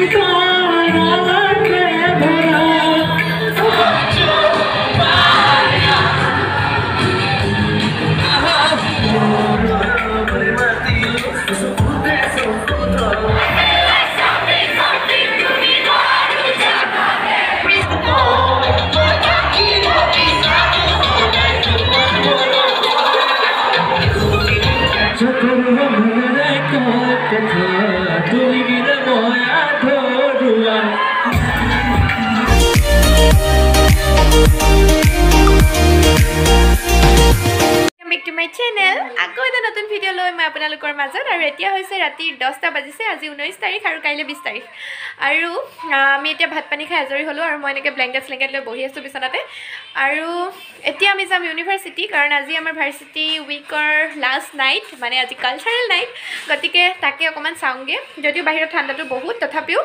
Back channel আকৌ এটা নতুন ভিডিঅ' লৈ মই আপোনালোকৰ মাজত আৰু এতিয়া হৈছে ৰাতি দহটা বাজিছে আজি ঊনৈছ তাৰিখ আৰু কাইলৈ বিছ তাৰিখ। আৰু আমি এতিয়া ভাত পানী খাই আজৰি হ'লোঁ আৰু মই এনেকৈ ব্লেংকেট শ্লেংকেট লৈ বহি আছোঁ বিচনাতে। আৰু এতিয়া আমি যাম ইউনিভাৰ্চিটি কাৰণ আজি আমাৰ ভাৰ্চিটি উইকৰ লাষ্ট নাইট মানে আজি কালচাৰেল নাইট গতিকে তাকে অকণমান চাওঁগৈ। যদিও বাহিৰত ঠাণ্ডাটো বহুত তথাপিও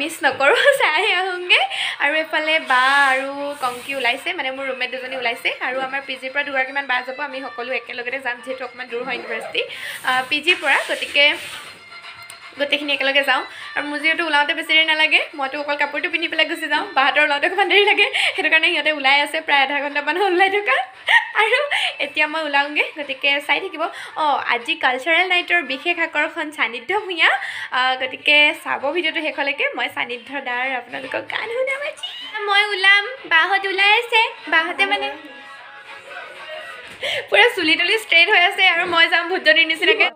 মিছ নকৰোঁ চাই আহোঁগৈ। আৰু এফালে বা আৰু কংকি ওলাইছে মানে মোৰ ৰুমমেট দুজনী ওলাইছে। আৰু আমাৰ পি জিৰ পৰা দুগৰাকীমান বা যাব আমি সকলো একেলগতে যাম যিহেতু অকণমান দূৰ হয় ইউনিভাৰ্চিটি পি জিৰ পৰা গতিকে গোটেইখিনি একেলগে যাওঁ। আৰু মোৰ যিহেতু ওলাওঁতে বেছি দেৰি নালাগে মইতো অকল কাপোৰটো পিন্ধি পেলাই গুচি যাওঁ বাহঁতৰ ওলাওঁতে অকণমান দেৰি লাগে সেইটো কাৰণে সিহঁতে ওলাই আছে প্ৰায় আধা ঘণ্টামান ওলাই থকা। আৰু এতিয়া মই ওলাওঁগৈ গতিকে চাই থাকিব। অঁ আজি কালচাৰেল নাইটৰ বিশেষ আকৰ্ষণ সান্নিধ্য ভূঞা। গতিকে চাব ভিডিঅ'টো শেষলৈকে মই সান্নিধ্য দাৰ আপোনালোকক গান শুনাম আজি। মই ওলাম বাহঁত ওলাই আছে বাহঁতে মানে পুৰা চুলি তুলি ষ্ট্ৰেইট হৈ আছে আৰু মই যাম ভোটজনীৰ নিচিনাকৈ।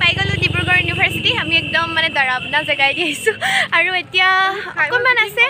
পাই গ'লোঁ ডিব্ৰুগড় ইউনিভাৰ্চিটি আমি একদম মানে দৰাবনা জেগাই দি আহিছোঁ। আৰু এতিয়া অকণমান আছে।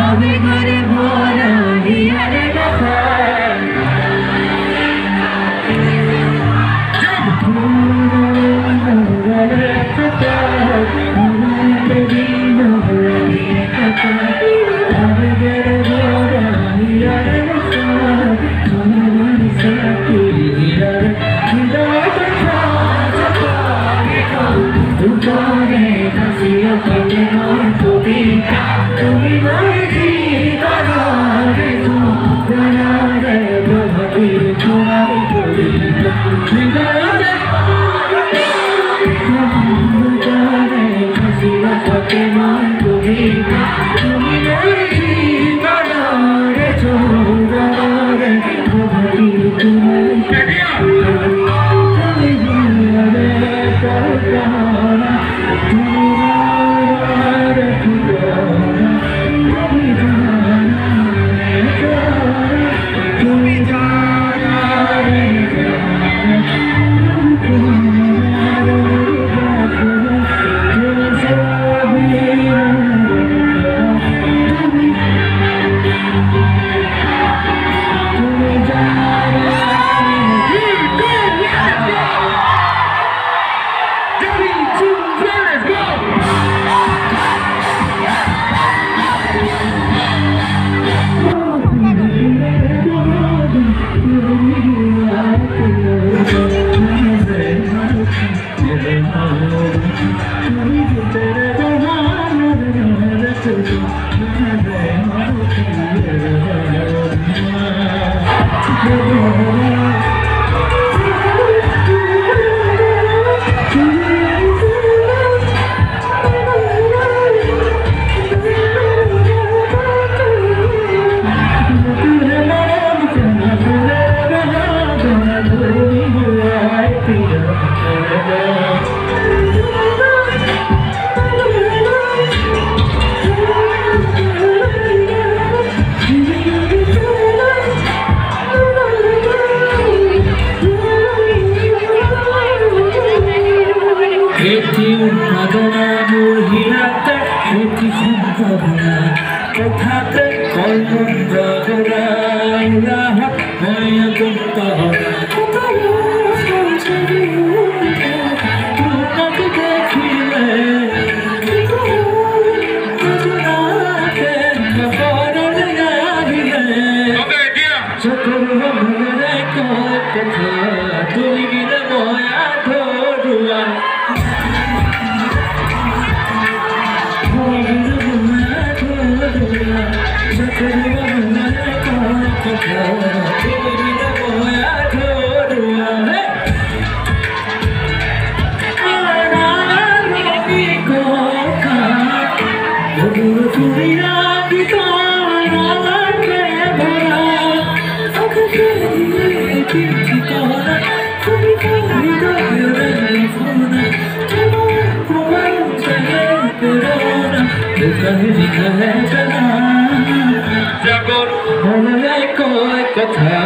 রবি করে ভোর হিয়ারে উন্মাদনা মোর হীরাতে অতি সম্ভাবনা। কথাতে কর্ম জগরা কথা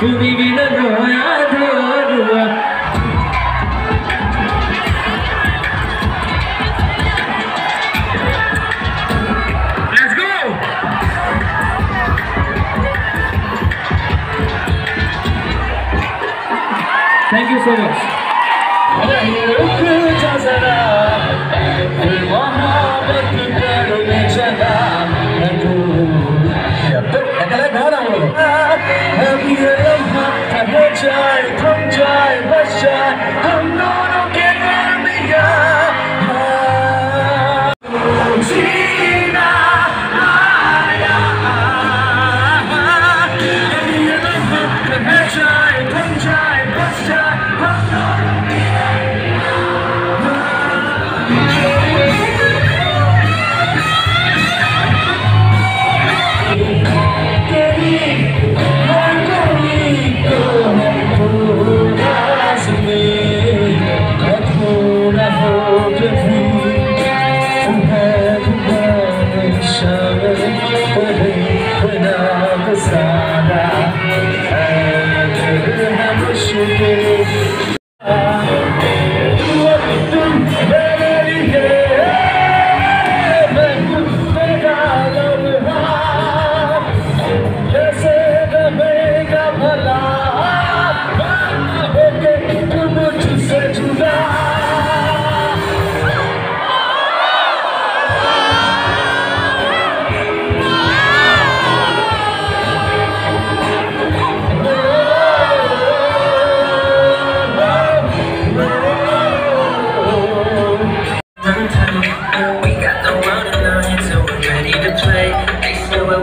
তুমি বিনা নয় আধৰুৱা Let's go! Thank you so much.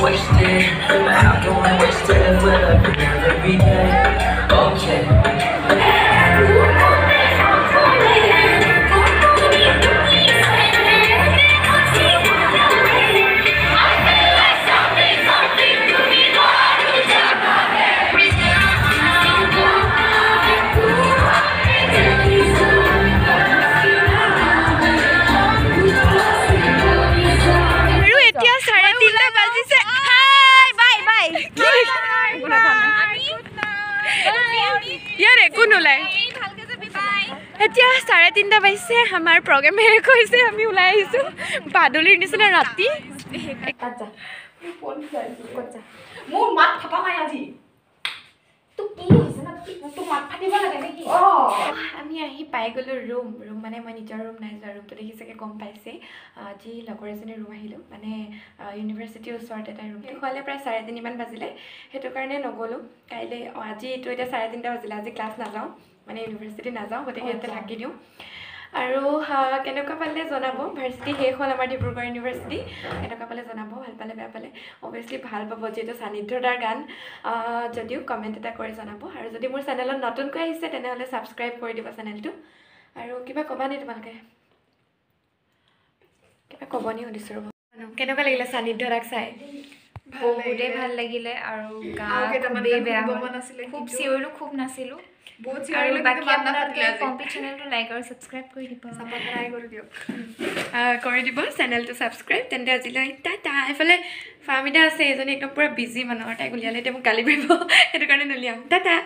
wasted. Programme শেষ হৈছে আমি ওলাই আহিছোঁ বাদলিৰ নিচিনা ৰাতি মোৰ মাত ফাটা নাই আজি তোক কি হৈছে ন তোক মাত ফাটিব লাগে নেকি অঁ আমি আহি পাই গ'লোঁ ৰুম ৰুম মানে মই নিজৰ ৰুম নাই যোৱা ৰুমটো দেখি চাগে গম পাইছে আজি লগৰ এজনী ৰুম আহিলোঁ মানে ইউনিভাৰ্চিটিৰ ওচৰত এটা ৰুম হোৱালে প্ৰায় চাৰে তিনিমান বাজিলে সেইটো কাৰণে নগ'লোঁ কাইলৈ অঁ আজি এইটো এতিয়া চাৰে তিনিটা বাজিলে আজি ক্লাছ নাযাওঁ মানে ইউনিভাৰ্চিটি নাযাওঁ গতিকে ইয়াতে থাকি দিওঁ আৰু কেনেকুৱা পালে জনাব? ভাৰ্চিটি শেষ হ'ল আমাৰ ডিব্ৰুগড় ইউনিভাৰ্চিটি কেনেকুৱা পালে জনাব? ভাল পালে বেয়া পালে? অভিয়াছলি ভাল পাব যিহেতু সান্নিধ্যদাৰ গান। যদিও কমেণ্ট এটা কৰি জনাব। আৰু যদি মোৰ চেনেলত নতুনকৈ আহিছে তেনেহ'লে ছাবস্ক্ৰাইব কৰি দিব চেনেলটো আৰু কিবা ক'বা নি তোমালোকে? কিবা ক'ব নি সুধিছোঁ ৰ'ব। কেনেকুৱা লাগিলে সান্নিধ্যদাক চাই? বহুতেই ভাল। লাগিলে আৰু গা আৰু কেইটামান খুবেই গান বেয়া খুব চিঞৰিলো খুব নাচিলো। আৰু বাকী আপোনালোকে চেনেলটো লাইক আৰু ছাবস্ক্ৰাইব কৰি দিব। কৰি চেনেলটো ছাবস্ক্ৰাইব তেন্তে আজিলৈ টাটা। এইফালে ফাৰ্মিদা আছে এজনী একদম পূৰা বিজি মানুহৰ। তাইক উলিয়ালে এতিয়া মোক গালি পাৰিব। সেইটো কাৰণে নুলিয়াম টাটা।